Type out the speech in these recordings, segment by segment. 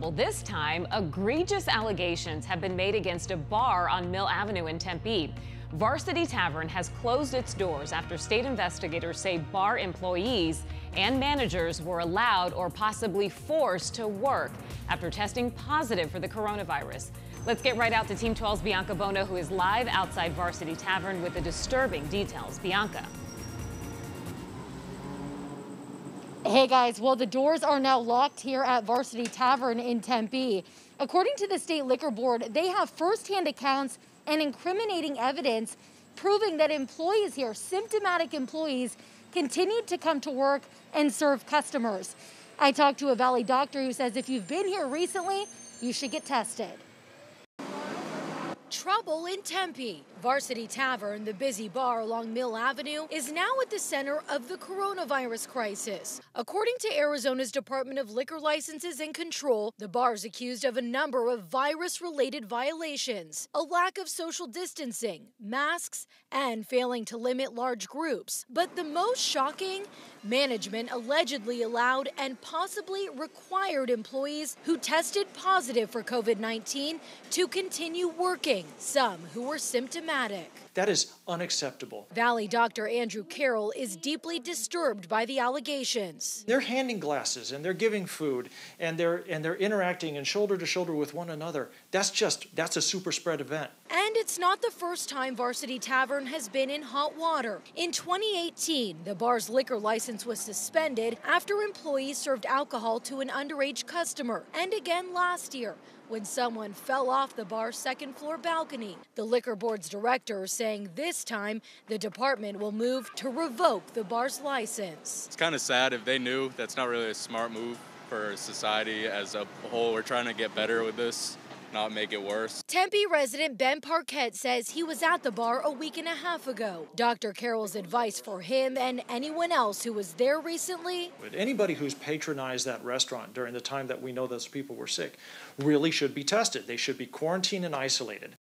Well, this time, egregious allegations have been made against a bar on Mill Avenue in Tempe. Varsity Tavern has closed its doors after state investigators say bar employees and managers were allowed or possibly forced to work after testing positive for the coronavirus. Let's get right out to Team 12's Bianca Bono, who is live outside Varsity Tavern with the disturbing details. Bianca. Hey guys, well, the doors are now locked here at Varsity Tavern in Tempe. According to the state liquor board, they have firsthand accounts and incriminating evidence proving that employees here, symptomatic employees, continued to come to work and serve customers. I talked to a Valley doctor who says if you've been here recently, you should get tested. Trouble in Tempe. Varsity Tavern, the busy bar along Mill Avenue, is now at the center of the coronavirus crisis. According to Arizona's Department of Liquor Licenses and Control, the bar is accused of a number of virus related violations a lack of social distancing, masks, and failing to limit large groups. But the most shocking management allegedly allowed and possibly required employees who tested positive for COVID 19 to continue working some who were symptomatic. That is unacceptable. Valley Dr. Andrew Carroll is deeply disturbed by the allegations. They're handing glasses and they're giving food and they're and they're interacting and shoulder to shoulder with one another. That's just that's a super spread event. And it's not the first time Varsity Tavern has been in hot water. In 2018, the bar's liquor license was suspended after employees served alcohol to an underage customer. And again last year, when someone fell off the bar's second floor balcony. The liquor board's director saying this time the department will move to revoke the bar's license. It's kind of sad if they knew that's not really a smart move for society as a whole. We're trying to get better with this not make it worse. Tempe resident Ben Parquette says he was at the bar a week and a half ago. Dr. Carroll's advice for him and anyone else who was there recently? But anybody who's patronized that restaurant during the time that we know those people were sick really should be tested. They should be quarantined and isolated.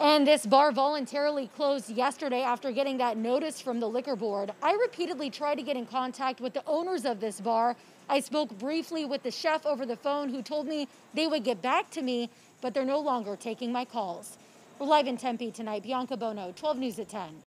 And this bar voluntarily closed yesterday after getting that notice from the liquor board. I repeatedly tried to get in contact with the owners of this bar. I spoke briefly with the chef over the phone who told me they would get back to me, but they're no longer taking my calls. We're live in Tempe tonight. Bianca Bono, 12 News at 10.